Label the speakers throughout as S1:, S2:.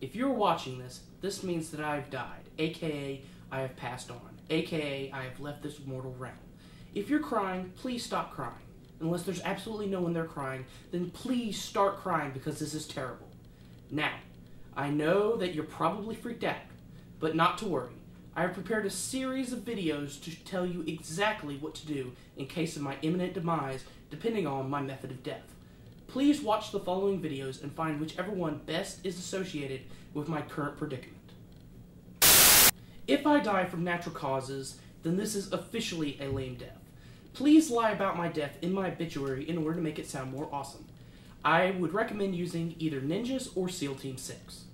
S1: If you're watching this, this means that I've died, aka I have passed on, aka I have left this mortal realm. If you're crying, please stop crying. Unless there's absolutely no one there crying, then please start crying because this is terrible. Now, I know that you're probably freaked out, but not to worry. I have prepared a series of videos to tell you exactly what to do in case of my imminent demise, depending on my method of death. Please watch the following videos and find whichever one best is associated with my current predicament. If I die from natural causes, then this is officially a lame death. Please lie about my death in my obituary in order to make it sound more awesome. I would recommend using either Ninjas or SEAL Team 6.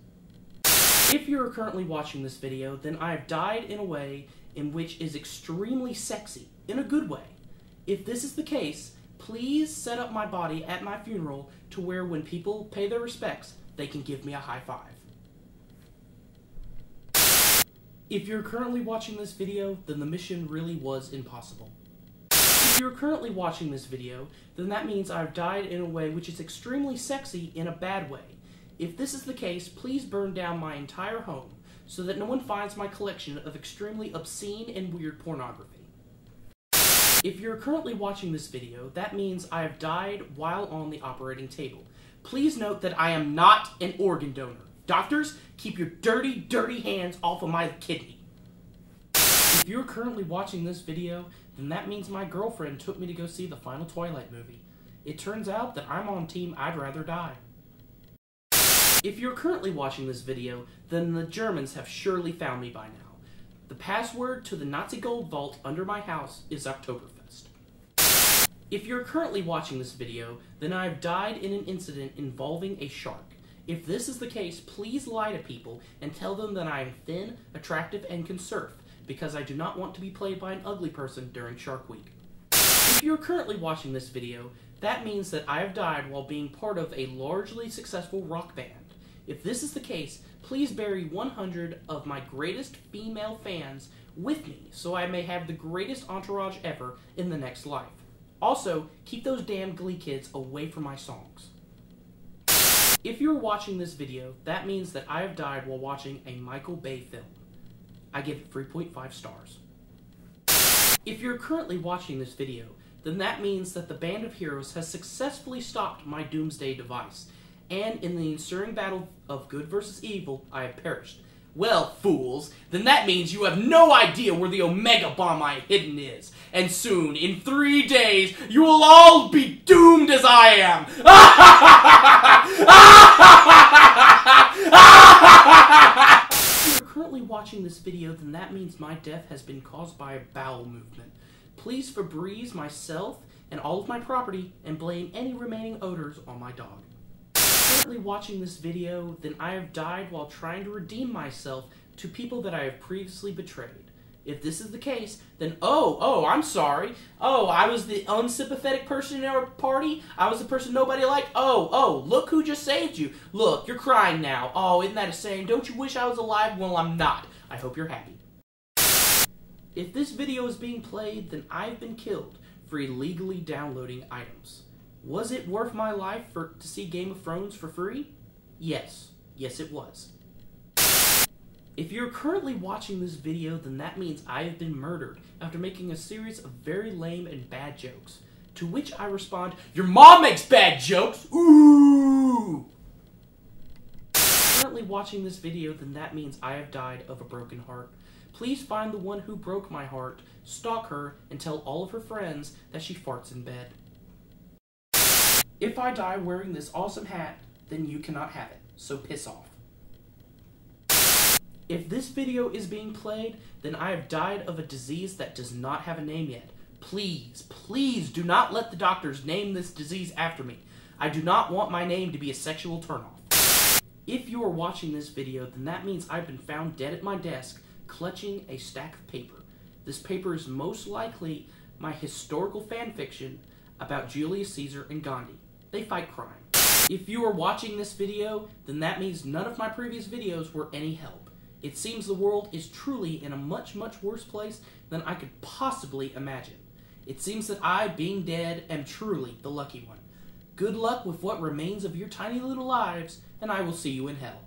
S1: If you are currently watching this video, then I have died in a way in which is extremely sexy, in a good way. If this is the case, please set up my body at my funeral to where when people pay their respects, they can give me a high five. If you're currently watching this video, then the mission really was impossible. If you're currently watching this video, then that means I've died in a way which is extremely sexy in a bad way. If this is the case, please burn down my entire home so that no one finds my collection of extremely obscene and weird pornography. If you're currently watching this video, that means I have died while on the operating table. Please note that I am not an organ donor. Doctors, keep your dirty, dirty hands off of my kidney. If you're currently watching this video, then that means my girlfriend took me to go see the final Twilight movie. It turns out that I'm on team I'd rather die. If you're currently watching this video, then the Germans have surely found me by now. The password to the Nazi gold vault under my house is Oktoberfest. If you're currently watching this video, then I've died in an incident involving a shark. If this is the case, please lie to people and tell them that I am thin, attractive, and can surf, because I do not want to be played by an ugly person during Shark Week. If you're currently watching this video, that means that I have died while being part of a largely successful rock band. If this is the case, please bury 100 of my greatest female fans with me so I may have the greatest entourage ever in the next life. Also, keep those damn Glee kids away from my songs. If you're watching this video, that means that I have died while watching a Michael Bay film. I give it 3.5 stars. If you're currently watching this video, then that means that the Band of Heroes has successfully stopped my Doomsday device, and in the ensuing battle of good versus evil, I have perished. Well, fools, then that means you have no idea where the Omega Bomb I hidden is. And soon, in three days, you will all be doomed as I am. if you're currently watching this video, then that means my death has been caused by a bowel movement. Please Febreze myself and all of my property and blame any remaining odors on my dog currently watching this video, then I have died while trying to redeem myself to people that I have previously betrayed. If this is the case, then oh, oh, I'm sorry. Oh, I was the unsympathetic person in our party. I was the person nobody liked. Oh, oh, look who just saved you. Look, you're crying now. Oh, isn't that a saying? Don't you wish I was alive? Well, I'm not. I hope you're happy. If this video is being played, then I've been killed for illegally downloading items. Was it worth my life for to see Game of Thrones for free? Yes. Yes, it was. If you're currently watching this video, then that means I have been murdered after making a series of very lame and bad jokes. To which I respond, Your mom makes bad jokes! Ooh! Currently watching this video, then that means I have died of a broken heart. Please find the one who broke my heart, stalk her, and tell all of her friends that she farts in bed. If I die wearing this awesome hat, then you cannot have it, so piss off. If this video is being played, then I have died of a disease that does not have a name yet. Please, please do not let the doctors name this disease after me. I do not want my name to be a sexual turnoff. If you are watching this video, then that means I've been found dead at my desk, clutching a stack of paper. This paper is most likely my historical fanfiction about Julius Caesar and Gandhi. They fight crime. If you are watching this video, then that means none of my previous videos were any help. It seems the world is truly in a much, much worse place than I could possibly imagine. It seems that I, being dead, am truly the lucky one. Good luck with what remains of your tiny little lives, and I will see you in hell.